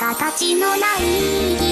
形のない